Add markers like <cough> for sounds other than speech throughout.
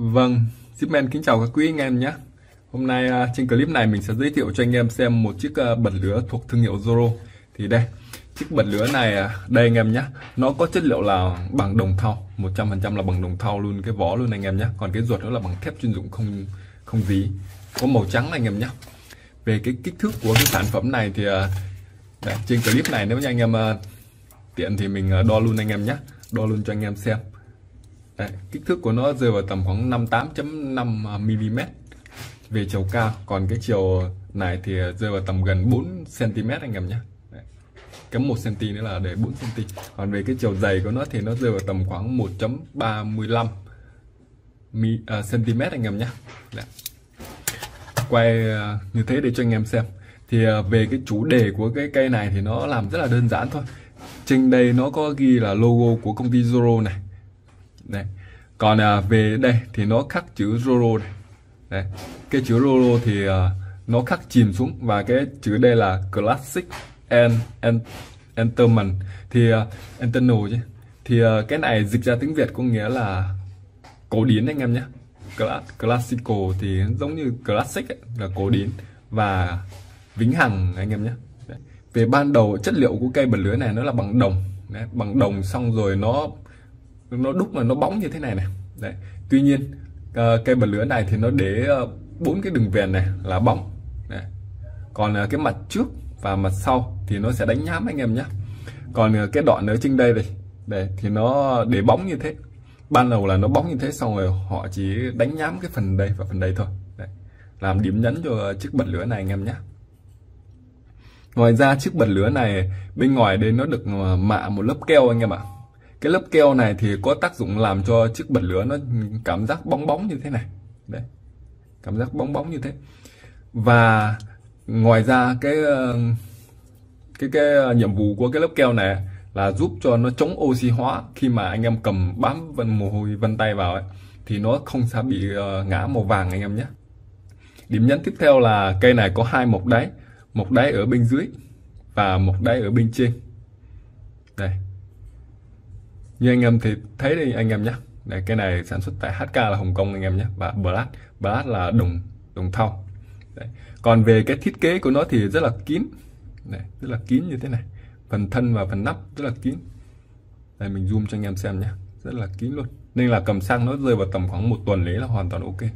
Vâng, Zipman kính chào các quý anh em nhé. Hôm nay à, trên clip này mình sẽ giới thiệu cho anh em xem một chiếc à, bật lửa thuộc thương hiệu Zoro. Thì đây, chiếc bật lửa này à, đây anh em nhé, nó có chất liệu là bằng đồng thau, 100% là bằng đồng thau luôn cái vỏ luôn anh em nhé. Còn cái ruột nó là bằng thép chuyên dụng không không dí, có màu trắng anh em nhé. Về cái kích thước của cái sản phẩm này thì đây, trên clip này nếu như anh em tiện thì mình đo luôn anh em nhé, đo luôn cho anh em xem. Đấy, kích thước của nó rơi vào tầm khoảng 58.5 à, mm về chiều cao còn cái chiều này thì rơi vào tầm gần 4 cm anh em nhé. Kém 1 cm nữa là để 4 cm còn về cái chiều dày của nó thì nó rơi vào tầm khoảng 1.35 cm à, anh em nhé. Đấy. quay à, như thế để cho anh em xem. Thì về cái chủ đề của cái cây này thì nó làm rất là đơn giản thôi. Trên đây nó có ghi là logo của công ty Zoro này đây còn à, về đây thì nó khắc chữ Roro này. Đây cái chữ Roro thì à, nó khắc chìm xuống và cái chữ đây là Classic and, and Entertainment. Thì à, uh, Internal chứ. Thì uh, cái này dịch ra tiếng Việt có nghĩa là cổ điển anh em nhé. Classical thì giống như classic ấy, là cổ điển và vĩnh hằng anh em nhé. Đấy. về ban đầu chất liệu của cây bật lửa này nó là bằng đồng. Đấy, bằng đồng xong rồi nó nó đúc mà nó bóng như thế này này. Đấy. Tuy nhiên ờ, cây bật lửa này thì nó để ờ, bốn cái đường viền này là bóng đấy. còn ờ, cái mặt trước và mặt sau thì nó sẽ đánh nhám anh em nhé. Còn cái đoạn ở trên đây đây đấy, thì nó để bóng như thế. Ban đầu là nó bóng như thế, xong rồi họ chỉ đánh nhám cái phần đây và phần đây thôi. Đấy. làm điểm nhấn cho chiếc bật lửa này anh em nhé. Ngoài ra, chiếc bật lửa này bên ngoài đây nó được mạ một lớp keo anh em ạ cái lớp keo này thì có tác dụng làm cho chiếc bật lửa nó cảm giác bóng bóng như thế này. Đấy. Cảm giác bóng bóng như thế. Và ngoài ra cái ờ, cái cái ờ, nhiệm vụ của cái lớp keo này là giúp cho nó chống oxy hóa. Khi mà anh em cầm bám vân mồ hôi, vân tay vào ấy, thì nó không sẽ bị ờ, ngã màu vàng anh em nhé. Điểm nhấn tiếp theo là cây này có hai mộc đáy. Một đáy ở bên dưới và một đáy ở bên trên. Đây như anh em thì thấy đi anh em nhé Đây, cái này sản xuất tại HK là Hồng Kông anh em nhé và Black Black là đồng đồng thau Đấy. còn về cái thiết kế của nó thì rất là kín. Đấy, rất là kín như thế này. Phần thân và phần nắp rất là kín. Đây mình zoom cho anh em xem nhé rất là kín luôn. Nên là cầm xăng nó rơi vào tầm khoảng một tuần lấy là hoàn toàn ok.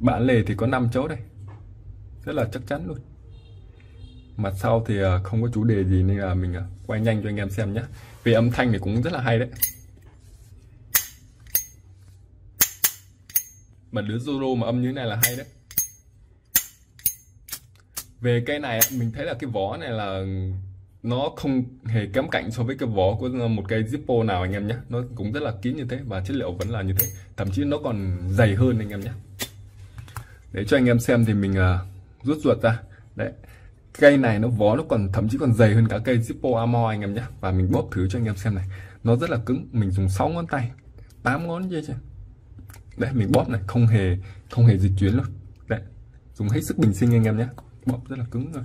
Bạn lề thì có 5 chấu đây. Rất là chắc chắn luôn mặt sau thì ờ, không có chủ đề gì nên là mình ờ, quay nhanh cho anh em xem nhé về âm thanh thì cũng rất là hay đấy. Mà đứa Zoro mà âm như thế này là hay đấy. Về cây này mình thấy là cái vỏ này là nó không hề kém cạnh so với cái vỏ của ờ, một cây Zippo nào anh em nhé nó cũng rất là kín như thế và chất liệu vẫn là như thế. Thậm chí nó còn dày hơn anh em nhé để cho anh em xem thì mình uh, rút ruột ra. Đấy cây này nó vó nó còn, thậm chí còn dày hơn cả cây Zippo Amor anh em nhé. Và mình bóp thử cho anh em xem này. Nó rất là cứng, mình dùng 6 ngón tay 8 ngón chứ chứ đấy mình bóp này, không hề không hề dịch chuyển luôn. Đấy dùng hết sức bình sinh anh em nhé. Bóp rất là cứng rồi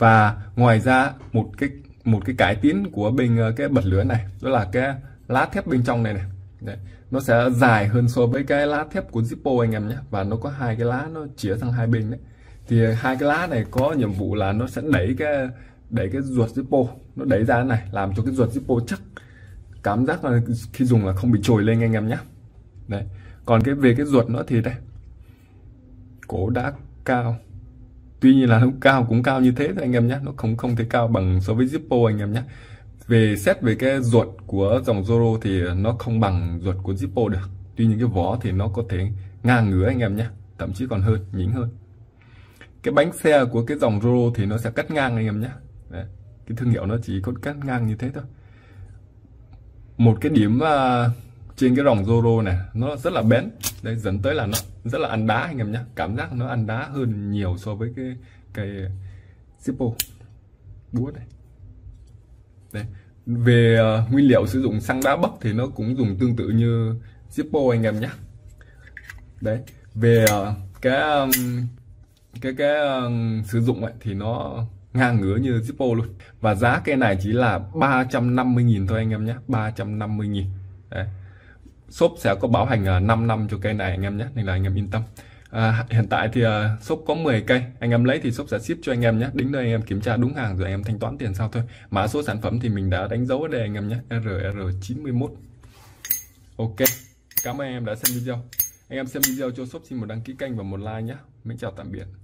và ngoài ra, một cái một cái cải tiến của bình ờ, cái bật lửa này, đó là cái lá thép bên trong này này. Đấy. nó sẽ dài hơn so với cái lá thép của Zippo anh em nhé. Và nó có hai cái lá nó chĩa sang hai bên đấy thì hai cái lá này có nhiệm vụ là nó sẽ đẩy cái đẩy cái ruột Zippo, nó đẩy ra này, làm cho cái ruột Zippo chắc. Cảm giác là khi dùng là không bị trồi lên anh em nhé. Đấy. Còn cái, về cái ruột nó thì đây. Cổ đã cao. Tuy nhiên là nó <laughs> cao cũng cao như thế thôi anh em nhé. Nó không không thể cao bằng so với Zippo anh em nhé. Về xét về cái ruột của dòng Zoro thì nó không bằng ruột của Zippo được. Tuy nhiên cái vỏ thì nó có thể ngang ngửa anh em nhé. Thậm chí còn hơn, nhỉnh hơn cái bánh xe của cái dòng Roro thì nó sẽ cắt ngang anh em nhé. Đấy. cái thương hiệu nó chỉ có cắt ngang như thế thôi. Một cái điểm uh, trên cái dòng Zoro này nó rất là bén. Đây dẫn tới là nó rất là ăn đá anh em nhé. Cảm giác nó ăn đá hơn nhiều so với cái cây Zippo búa này. Đây về uh, nguyên liệu sử dụng xăng đá bấc thì nó cũng dùng tương tự như Zippo anh em nhé. Đấy về uh, cái um, cái cái uh, sử dụng ấy, thì nó ngang ngửa như Zippo luôn. Và giá cây này chỉ là 350.000 thôi anh em nhé 350.000 Đấy. shop sẽ có bảo hành ờ, uh, 5 năm cho cây này anh em nhé nên là anh em yên tâm. À, hiện tại thì uh, shop có 10 cây. Anh em lấy thì shop sẽ ship cho anh em nhé. Đến nơi anh em kiểm tra đúng hàng rồi anh em thanh toán tiền sau thôi. Mã số sản phẩm thì mình đã đánh dấu ở đây anh em nhé RR91 ok cảm ơn anh em đã xem video. Anh em xem video cho shop xin một đăng ký kênh và một like nhé. Mình chào tạm biệt.